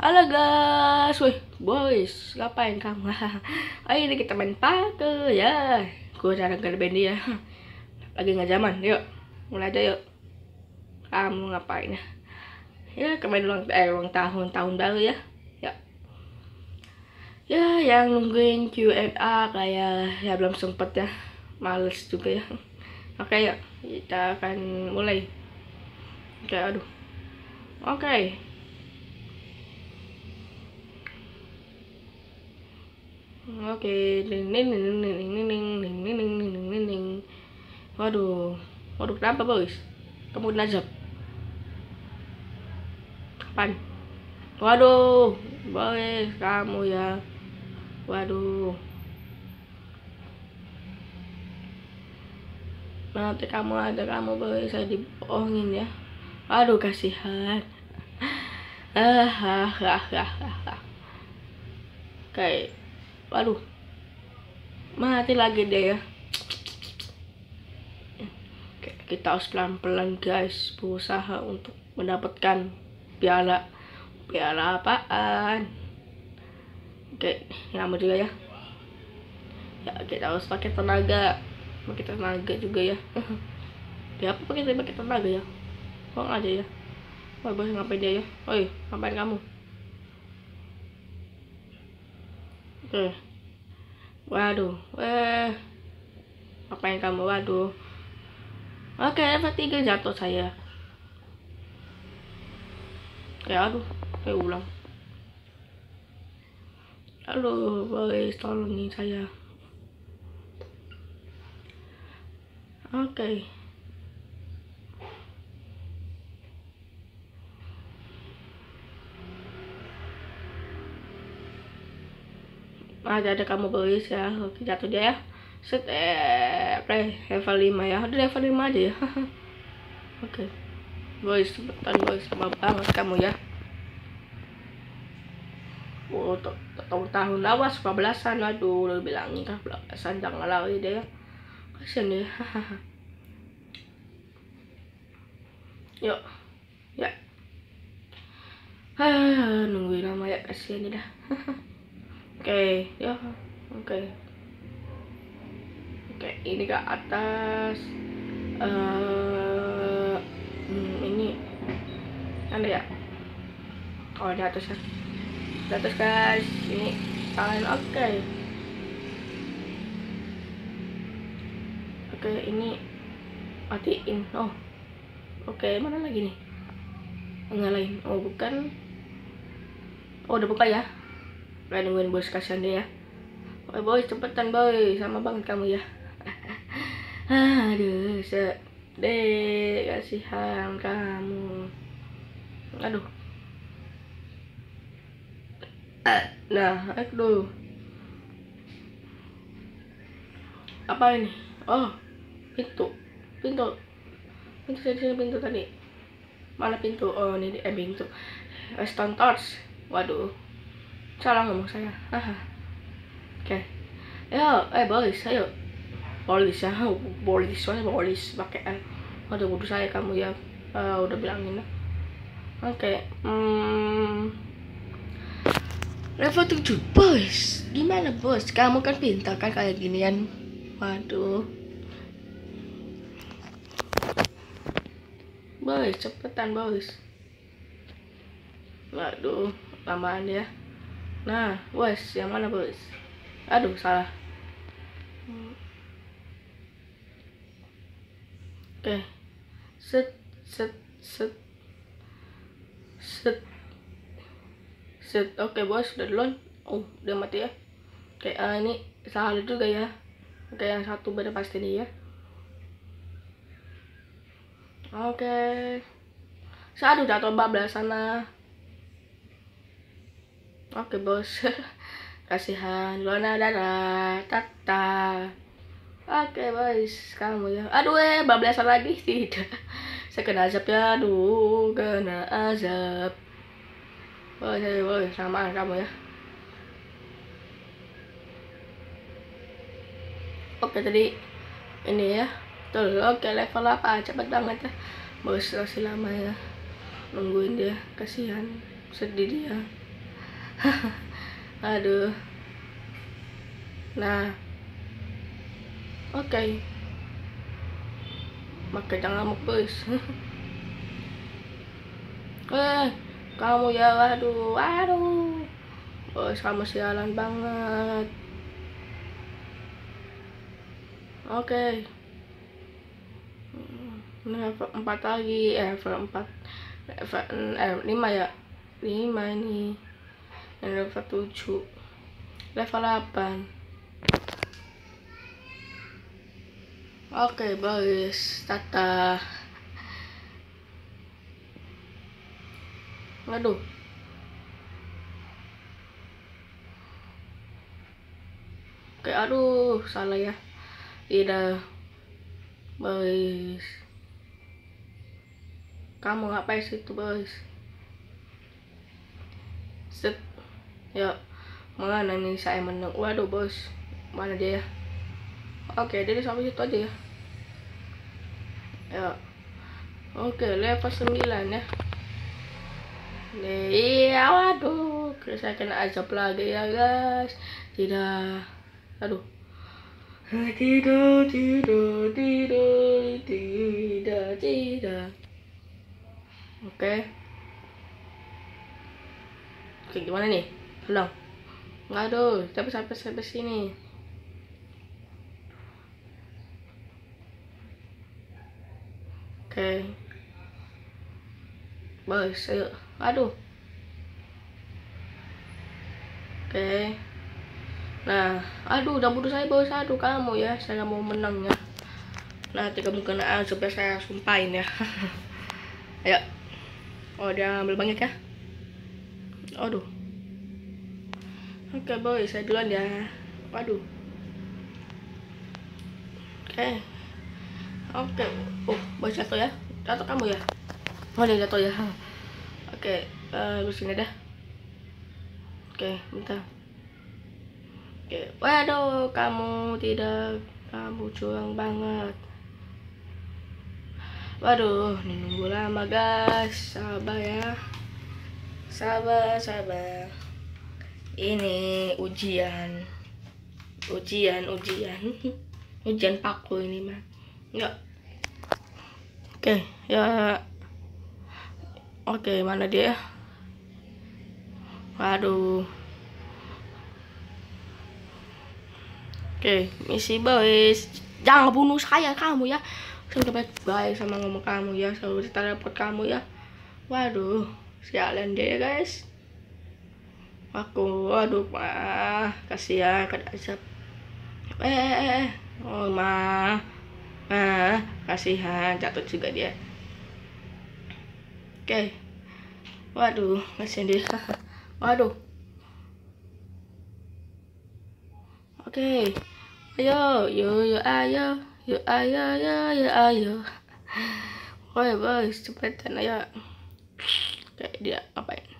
Halo guys, wih boys, ngapain kamu? Ayo ini kita main pake ya. Gue jarang Bendy ya. Lagi nggak zaman, yuk mulai aja yuk. Kamu ngapain ya? Ya kemarin ulang eh ulang tahun tahun baru ya. Ya. Ya yang nungguin Q&A kayak ya belum sempet ya. Males juga ya. Oke ya, kita akan mulai. Oke, aduh. Oke. Oke, ning ning ning ning ning ning ning ning ning ning ning ning ning. Waduh, waduh kenapa boys? Kamu najab? Kapan? Waduh, boys kamu ya. Waduh. Nanti kamu ada kamu boys saya dibohongin ya. Aduh kasihan. Ah, ah, ah, ah, ah, ah. Kayak Waduh. Mati lagi deh ya. Kita harus pelan-pelan guys berusaha untuk mendapatkan piala. Piala apaan? Oke, lama juga ya. Ya, kita harus pakai tenaga. Pakai tenaga juga ya. Dia apa pakai tenaga ya? Kok aja ya? Wah, bos ngapain dia ya? Oi, ngapain kamu? Oke. Waduh. Eh. Ngapain kamu? Waduh. Oke, level 3 jatuh saya. Ya aduh, saya ulang. Halo, boleh tolongin saya. Oke. Ada ada kamu boys ya. Oke jatuh dia ya. Set eh play level 5 ya. Udah level 5 aja ya. Oke. Boys cepetan boys. Sama banget kamu ya. Oh, tahun-tahun lawas 14-an aduh udah bilangin kan 14-an jangan lari deh ya kasian ya yuk. Ya. Ah, nungguin lama ya. Kasian dah Oke, ya. Oke. Oke, ini ke atas. Uh, hmm, ini ada ya? Oh, di atas ya. Di atas guys. Ini kalian oke. Okay. Oke, ini matiin. Oh. Oke, mana lagi nih? Nyalain. Oh, bukan. Oh, udah buka ya? Kalian nungguin bos kasihan deh ya. Boy boy cepetan boy Sama banget kamu ya. Aduh sedih Kasihan kamu. Aduh. Nah aduh. Apa ini? Oh pintu. Pintu. Pintu sini pintu tadi. Mana pintu? Oh ini eh pintu. Stone Torch Waduh salah ngomong saya oke ya eh bolis ayo bolis ya bolis mana bolis pakai L ada bodoh saya kamu ya uh, udah bilangin lah oke okay. hmm. level 7 bos gimana bos kamu kan pintar kan kayak ginian waduh boys. Cepetan boys waduh lamaan ya Nah, wes, yang mana bos? Aduh, salah. Oke. Okay. Set, set, set. Set. Set. Oke, okay, bos, udah duluan. Oh, udah mati ya. Oke, okay, uh, ini salah juga ya. Oke, yang satu beda pasti nih ya. Oke. Okay. Satu jatuh bablas sana. Oke bos. Kasihan. Lona Dada Tata. Oke bos Kamu ya. Aduh eh bablasan lagi. Tidak. Saya kena azab ya. Aduh Kena azab. Bos bos Sama kamu ya. Oke tadi Ini ya. Tuh oke level apa? Cepet banget ya. Bos masih lama ya. Nungguin dia. Kasihan. Sedih dia aduh. Nah. Oke. Okay. maka jangan bos eh kamu ya waduh waduh. Bos kamu sialan banget. Oke. Okay. level 4 lagi eh level 4 level eh 5 ya. 5 ini yang level 7 level 8 Oke, boys. Tata. Waduh. Oke, aduh, salah ya. Tidak. Boys. Kamu ngapain situ, boys? Set. Ya. Mana nih saya menang? Waduh, bos. Mana dia ya? Oke, jadi sampai situ aja ya. Ya. Oke, level 9 ya. Nih, iya, waduh. Saya kena azab lagi ya, guys. Tidak. Aduh. Tidak, tidak, tidak, tidak, tidak. Oke. Oke, gimana nih? Tolong. Aduh, tapi sampai sampai sini. Oke. Bos, ayo. Aduh. Oke. Nah, aduh udah putus saya bos. Aduh kamu ya, saya mau menang ya. Nanti kamu kena supaya saya sumpahin ya. ayo. Oh, dia ambil banyak ya. Aduh. Oke, boy, saya duluan ya. Waduh. Oke. Oke. Oh, boleh jatuh ya? Jatuh kamu ya? Boleh jatuh ya. Oke, uh, di sini dah. Oke, bentar. Oke, waduh, kamu tidak kamu curang banget. Waduh, ini nunggu lama guys. Sabar ya. Sabar, sabar. Ini ujian. Ujian, ujian. Ujian paku ini mah ya. Oke ya. Oke mana dia? Waduh. Oke misi boys. Jangan bunuh saya kamu ya. Saya baik baik sama ngomong kamu ya. Selalu teleport kamu ya. Waduh sialan deh guys aku waduh mah kasihan kada asap eh, eh, eh. oh mah ah kasihan jatuh juga dia. Oke. Okay. waduh kasihan dia. Waduh. Oke. Okay. ayo yo yo ayo. Yo ayo yo yo ayo. Woi boys cepetan ayo. Kayak dia ngapain